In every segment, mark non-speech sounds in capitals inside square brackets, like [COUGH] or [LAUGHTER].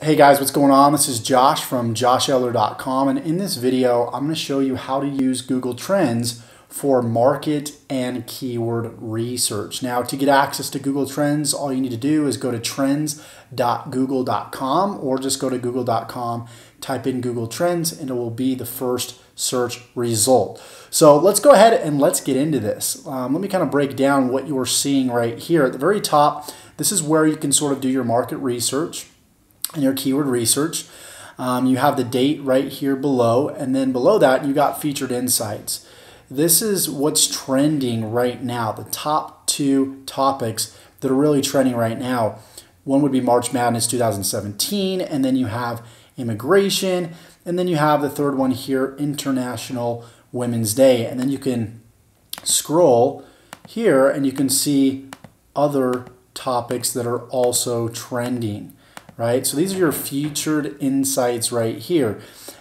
Hey guys, what's going on? This is Josh from joshelder.com and in this video I'm going to show you how to use Google Trends for market and keyword research. Now to get access to Google Trends all you need to do is go to trends.google.com or just go to google.com, type in Google Trends and it will be the first search result. So let's go ahead and let's get into this. Um, let me kind of break down what you're seeing right here. At the very top, this is where you can sort of do your market research your keyword research. Um, you have the date right here below, and then below that, you got featured insights. This is what's trending right now, the top two topics that are really trending right now. One would be March Madness 2017, and then you have immigration, and then you have the third one here, International Women's Day. And then you can scroll here and you can see other topics that are also trending right? So these are your featured insights right here.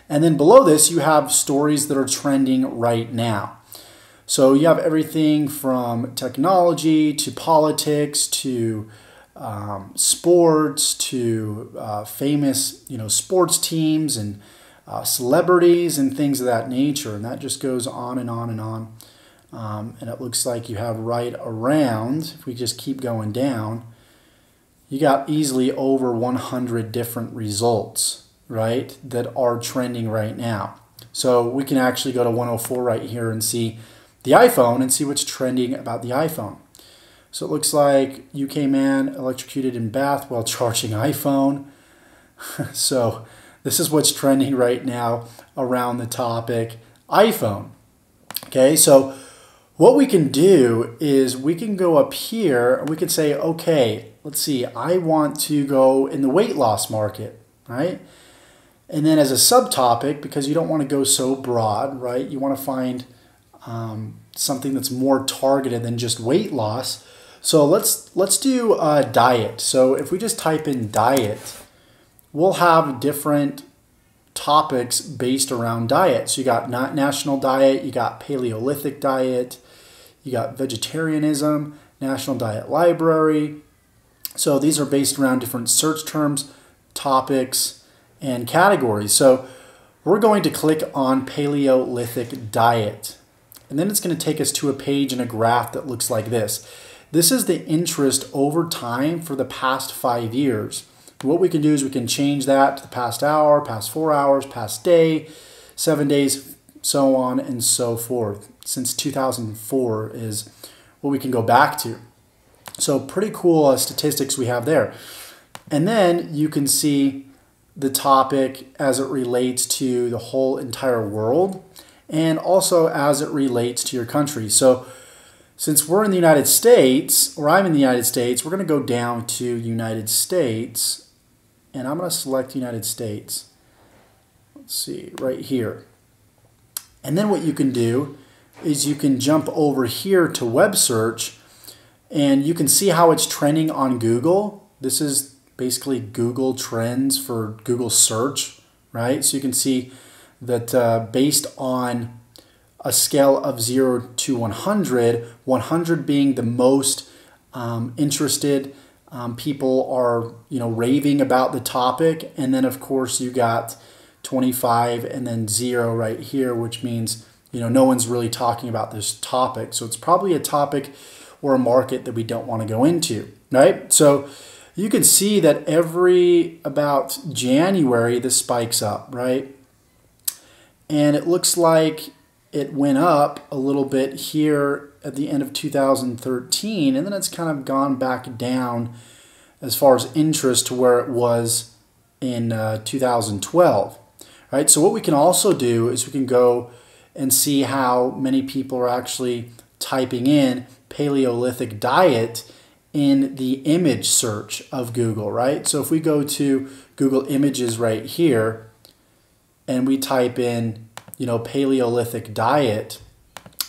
And then below this, you have stories that are trending right now. So you have everything from technology to politics to um, sports to uh, famous, you know, sports teams and uh, celebrities and things of that nature. And that just goes on and on and on. Um, and it looks like you have right around, if we just keep going down, you got easily over 100 different results, right, that are trending right now. So we can actually go to 104 right here and see the iPhone and see what's trending about the iPhone. So it looks like UK man electrocuted in bath while charging iPhone. [LAUGHS] so this is what's trending right now around the topic iPhone. Okay, so what we can do is we can go up here we can say, okay, let's see, I want to go in the weight loss market, right? And then as a subtopic, because you don't want to go so broad, right? You want to find um, something that's more targeted than just weight loss. So let's let's do a diet. So if we just type in diet, we'll have different topics based around diet. So you got not national diet, you got Paleolithic diet, you got vegetarianism, National Diet Library, so these are based around different search terms, topics, and categories. So we're going to click on Paleolithic diet. And then it's going to take us to a page and a graph that looks like this. This is the interest over time for the past five years. What we can do is we can change that to the past hour, past four hours, past day, seven days, so on and so forth. Since 2004 is what we can go back to. So pretty cool uh, statistics we have there. And then you can see the topic as it relates to the whole entire world and also as it relates to your country. So since we're in the United States, or I'm in the United States, we're going to go down to United States and I'm going to select United States. Let's see, right here. And then what you can do is you can jump over here to web search and you can see how it's trending on Google. This is basically Google Trends for Google search, right? So you can see that uh, based on a scale of 0 to 100, 100 being the most um, interested, um, people are you know raving about the topic, and then of course you got 25 and then 0 right here, which means you know no one's really talking about this topic. So it's probably a topic or a market that we don't want to go into, right? So you can see that every about January, this spikes up, right? And it looks like it went up a little bit here at the end of 2013, and then it's kind of gone back down as far as interest to where it was in uh, 2012. Right, so what we can also do is we can go and see how many people are actually typing in Paleolithic diet in the image search of Google, right? So if we go to Google Images right here and we type in, you know, Paleolithic diet,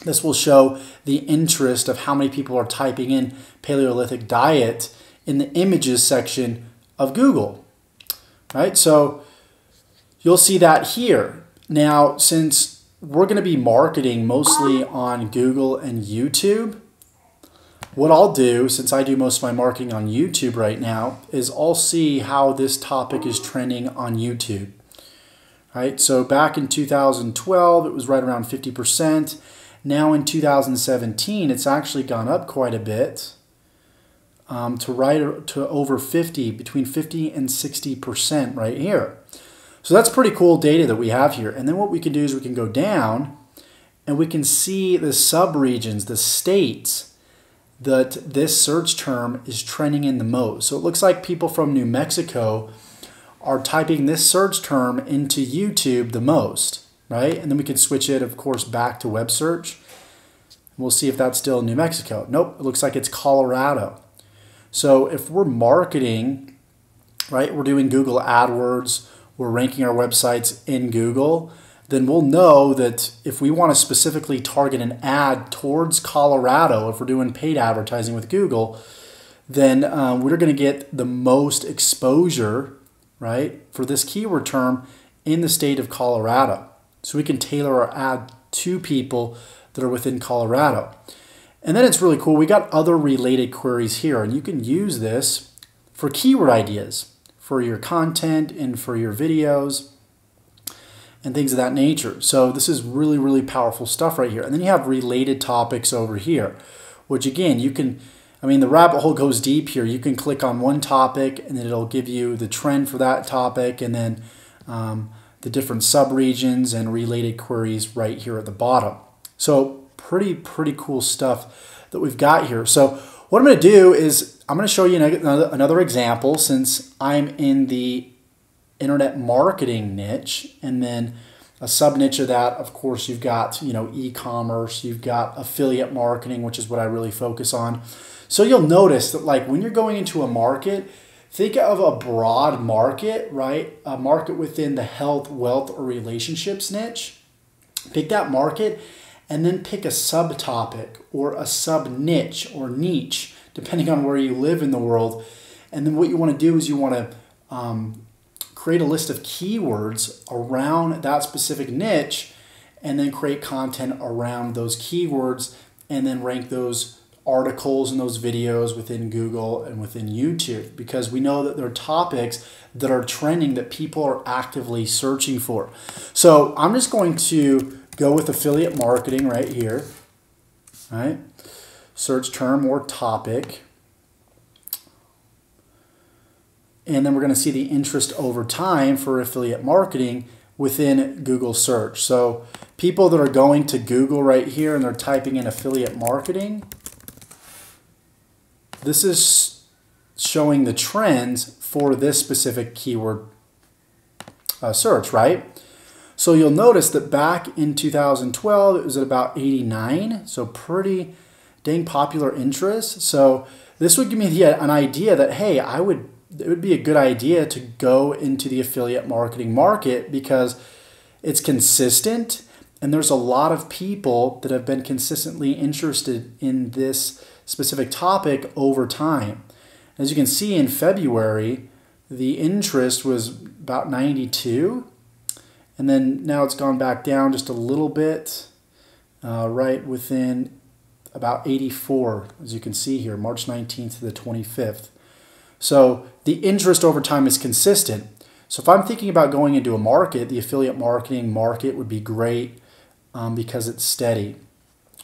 this will show the interest of how many people are typing in Paleolithic diet in the images section of Google, right? So you'll see that here. Now, since we're going to be marketing mostly on Google and YouTube, what I'll do, since I do most of my marketing on YouTube right now, is I'll see how this topic is trending on YouTube. Right, so back in 2012, it was right around 50%. Now in 2017, it's actually gone up quite a bit um, to right to over 50, between 50 and 60% right here. So that's pretty cool data that we have here. And then what we can do is we can go down and we can see the subregions, the states that this search term is trending in the most. So it looks like people from New Mexico are typing this search term into YouTube the most, right? And then we can switch it, of course, back to web search. We'll see if that's still New Mexico. Nope, it looks like it's Colorado. So if we're marketing, right, we're doing Google AdWords, we're ranking our websites in Google, then we'll know that if we want to specifically target an ad towards Colorado, if we're doing paid advertising with Google, then um, we're going to get the most exposure, right, for this keyword term in the state of Colorado. So we can tailor our ad to people that are within Colorado. And then it's really cool. We got other related queries here, and you can use this for keyword ideas for your content and for your videos and things of that nature. So this is really, really powerful stuff right here. And then you have related topics over here, which again, you can, I mean, the rabbit hole goes deep here. You can click on one topic and then it'll give you the trend for that topic and then um, the different subregions and related queries right here at the bottom. So pretty, pretty cool stuff that we've got here. So what I'm to do is I'm going to show you another, another example since I'm in the internet marketing niche and then a sub niche of that of course you've got you know e-commerce you've got affiliate marketing which is what i really focus on. So you'll notice that like when you're going into a market think of a broad market right? A market within the health wealth or relationships niche. Pick that market and then pick a subtopic or a sub niche or niche, depending on where you live in the world. And then what you want to do is you want to um, create a list of keywords around that specific niche and then create content around those keywords and then rank those articles and those videos within Google and within YouTube because we know that there are topics that are trending that people are actively searching for. So I'm just going to go with affiliate marketing right here. Right? Search term or topic. And then we're going to see the interest over time for affiliate marketing within Google search. So people that are going to Google right here and they're typing in affiliate marketing, this is showing the trends for this specific keyword uh, search, right? So you'll notice that back in 2012, it was at about 89, so pretty popular interest. So this would give me the, an idea that, hey, I would it would be a good idea to go into the affiliate marketing market because it's consistent and there's a lot of people that have been consistently interested in this specific topic over time. As you can see in February, the interest was about 92 and then now it's gone back down just a little bit, uh, right within about 84, as you can see here, March 19th to the 25th. So the interest over time is consistent. So if I'm thinking about going into a market, the affiliate marketing market would be great um, because it's steady,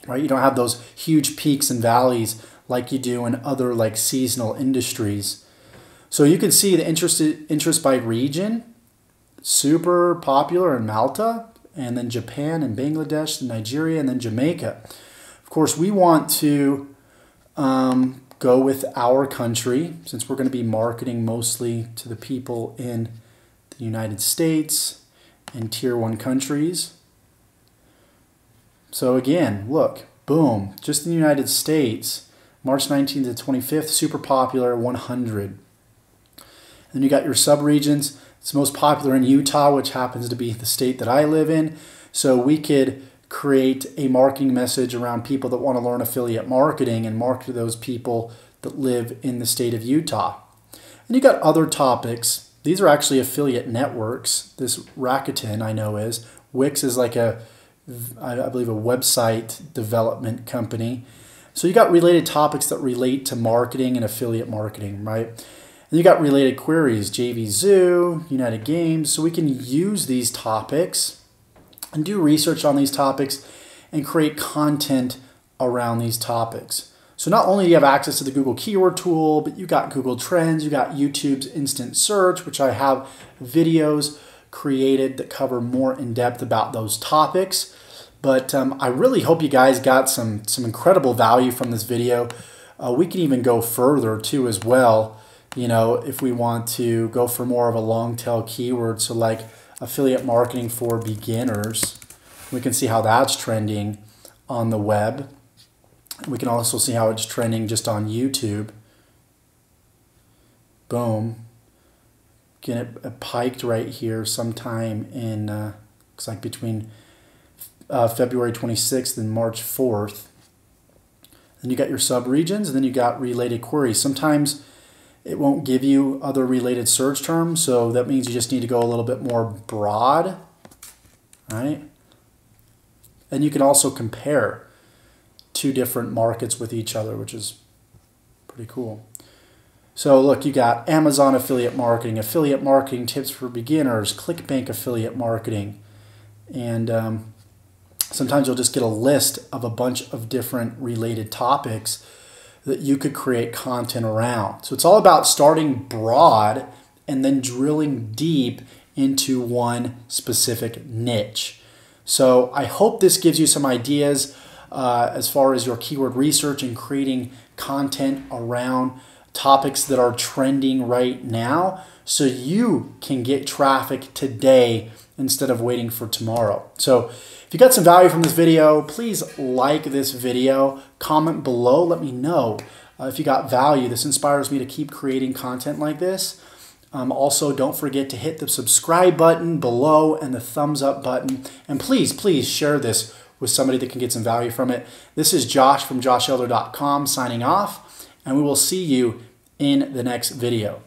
right? You don't have those huge peaks and valleys like you do in other like seasonal industries. So you can see the interest interest by region super popular in Malta, and then Japan and Bangladesh, and Nigeria, and then Jamaica. Course, we want to um, go with our country since we're going to be marketing mostly to the people in the United States and tier one countries. So again, look, boom, just in the United States, March 19th to 25th, super popular, 100. Then you got your subregions. It's most popular in Utah, which happens to be the state that I live in. So we could create a marketing message around people that want to learn affiliate marketing and market to those people that live in the state of Utah. And you got other topics. These are actually affiliate networks. This Rakuten I know is. Wix is like a, I believe, a website development company. So you got related topics that relate to marketing and affiliate marketing, right? And you got related queries, JVZoo, United Games. So we can use these topics and do research on these topics and create content around these topics. So not only do you have access to the Google keyword tool, but you got Google Trends, you got YouTube's instant search, which I have videos created that cover more in depth about those topics. But um, I really hope you guys got some, some incredible value from this video. Uh, we can even go further too as well, you know, if we want to go for more of a long tail keyword. So like affiliate marketing for beginners, we can see how that's trending on the web. We can also see how it's trending just on YouTube. Boom. Get it, it piked right here sometime in, uh, looks like between uh, February 26th and March 4th. Then you got your subregions, and then you got related queries. Sometimes it won't give you other related search terms, so that means you just need to go a little bit more broad, right? And you can also compare two different markets with each other, which is pretty cool. So look, you got Amazon affiliate marketing, affiliate marketing tips for beginners, ClickBank affiliate marketing, and um, sometimes you'll just get a list of a bunch of different related topics that you could create content around. So it's all about starting broad and then drilling deep into one specific niche. So I hope this gives you some ideas uh, as far as your keyword research and creating content around topics that are trending right now so you can get traffic today instead of waiting for tomorrow. So if you got some value from this video, please like this video, comment below, let me know uh, if you got value. This inspires me to keep creating content like this. Um, also, don't forget to hit the subscribe button below and the thumbs up button. And please, please share this with somebody that can get some value from it. This is Josh from joshelder.com signing off, and we will see you in the next video.